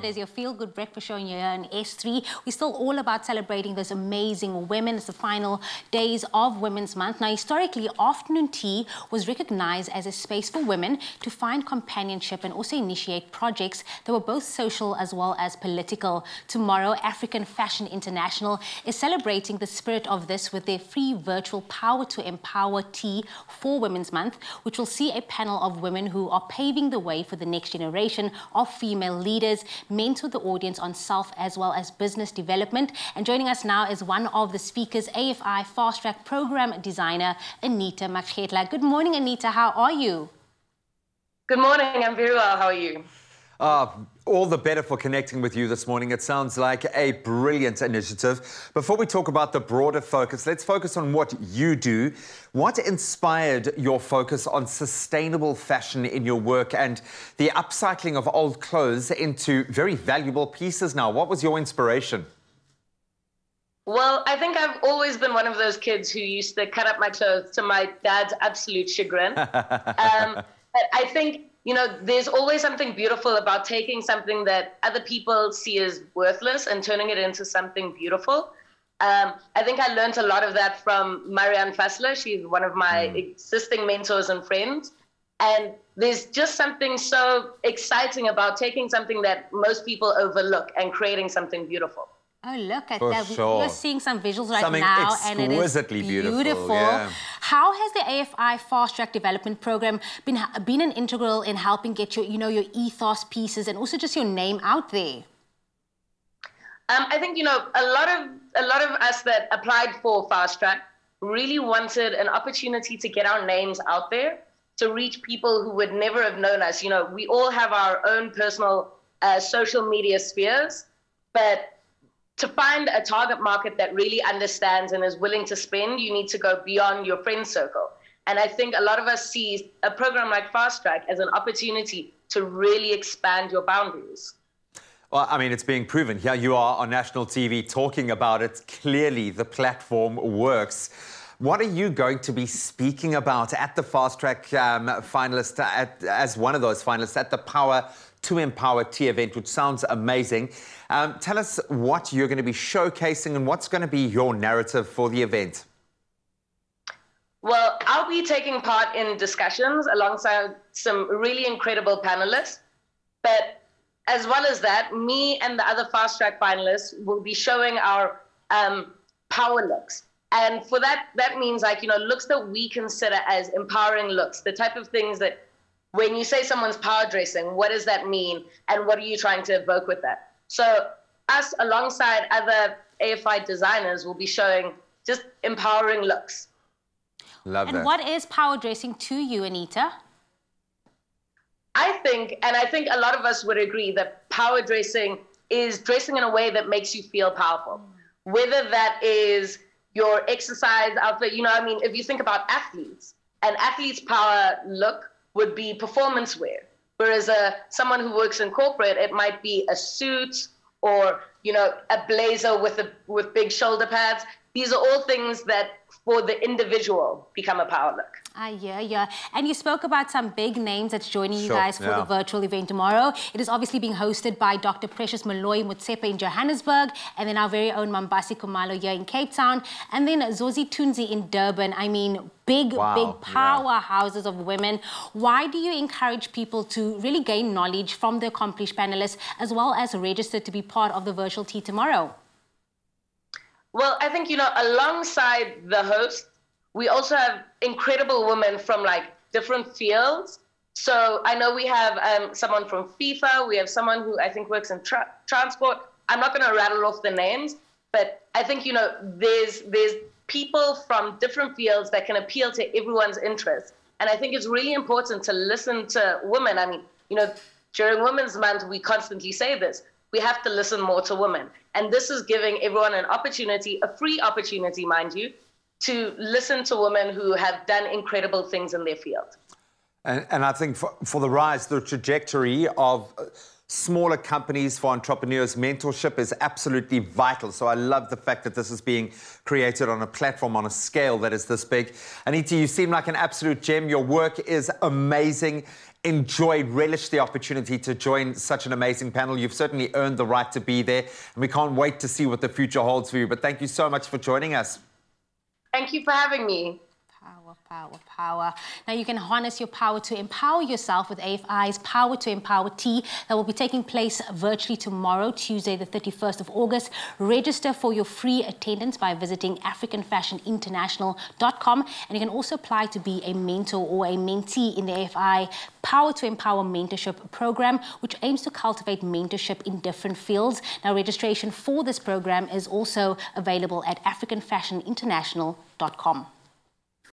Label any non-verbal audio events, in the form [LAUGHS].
It is your Feel Good Breakfast Show here on S3. We're still all about celebrating those amazing women. It's the final days of Women's Month. Now, historically, afternoon tea was recognized as a space for women to find companionship and also initiate projects that were both social as well as political. Tomorrow, African Fashion International is celebrating the spirit of this with their free virtual Power to Empower Tea for Women's Month, which will see a panel of women who are paving the way for the next generation of female leaders, mentor the audience on self as well as business development. And joining us now is one of the speakers, AFI Fast Track Program Designer, Anita Makgetla. Good morning, Anita. How are you? Good morning. I'm very well. How are you? Uh, all the better for connecting with you this morning. It sounds like a brilliant initiative. Before we talk about the broader focus, let's focus on what you do. What inspired your focus on sustainable fashion in your work and the upcycling of old clothes into very valuable pieces now? What was your inspiration? Well, I think I've always been one of those kids who used to cut up my clothes to my dad's absolute chagrin. [LAUGHS] um, but I think you know, there's always something beautiful about taking something that other people see as worthless and turning it into something beautiful. Um, I think I learned a lot of that from Marianne Fassler. She's one of my mm. existing mentors and friends. And there's just something so exciting about taking something that most people overlook and creating something beautiful. Oh, look at For that. Sure. We're seeing some visuals right Something now, and it is beautiful. beautiful. Yeah. How has the AFI Fast Track Development Program been been an integral in helping get your, you know, your ethos pieces and also just your name out there? Um, I think you know a lot of a lot of us that applied for Fast Track really wanted an opportunity to get our names out there to reach people who would never have known us. You know, we all have our own personal uh, social media spheres, but to find a target market that really understands and is willing to spend, you need to go beyond your friend circle. And I think a lot of us see a program like Fast Track as an opportunity to really expand your boundaries. Well, I mean, it's being proven. Here you are on national TV talking about it. Clearly, the platform works. What are you going to be speaking about at the Fast Track um, finalist, at, as one of those finalists at the Power to Empower Tea event, which sounds amazing? Um, tell us what you're going to be showcasing and what's going to be your narrative for the event. Well, I'll be taking part in discussions alongside some really incredible panelists. But as well as that, me and the other fast track finalists will be showing our um, power looks. And for that, that means like, you know, looks that we consider as empowering looks, the type of things that when you say someone's power dressing, what does that mean? And what are you trying to evoke with that? So us, alongside other AFI designers, will be showing just empowering looks. Love and that. what is power dressing to you, Anita? I think, and I think a lot of us would agree, that power dressing is dressing in a way that makes you feel powerful. Whether that is your exercise outfit, you know, I mean, if you think about athletes, an athlete's power look would be performance wear. Whereas uh, someone who works in corporate, it might be a suit or you know a blazer with a with big shoulder pads. These are all things that for the individual become a power look. Ah, yeah, yeah. And you spoke about some big names that's joining sure, you guys for yeah. the virtual event tomorrow. It is obviously being hosted by Dr. Precious Moloi Motsepe in Johannesburg, and then our very own Mambasi Kumalo here in Cape Town, and then Zozi Tunzi in Durban. I mean, big, wow, big powerhouses yeah. of women. Why do you encourage people to really gain knowledge from the accomplished panelists as well as register to be part of the virtual tea tomorrow? Well, I think, you know, alongside the host, we also have incredible women from like different fields. So I know we have um, someone from FIFA. We have someone who I think works in tra- transport. I'm not going to rattle off the names, but I think you know there's there's people from different fields that can appeal to everyone's interests. And I think it's really important to listen to women. I mean, you know, during Women's Month, we constantly say this. We have to listen more to women. And this is giving everyone an opportunity, a free opportunity, mind you, to listen to women who have done incredible things in their field. And, and I think for, for, the rise, the trajectory of smaller companies for entrepreneurs, mentorship is absolutely vital. So I love the fact that this is being created on a platform on a scale that is this big. Anita, you seem like an absolute gem. Your work is amazing. Enjoy, relish the opportunity to join such an amazing panel. You've certainly earned the right to be there, and we can't wait to see what the future holds for you. But thank you so much for joining us. Thank you for having me. Power, power. Now you can harness your power to empower yourself with AFI's Power to Empower Tea that will be taking place virtually tomorrow, Tuesday, the 31st of August. Register for your free attendance by visiting AfricanFashionInternational.com and you can also apply to be a mentor or a mentee in the AFI Power to Empower Mentorship Program, which aims to cultivate mentorship in different fields. Now registration for this program is also available at AfricanFashionInternational.com.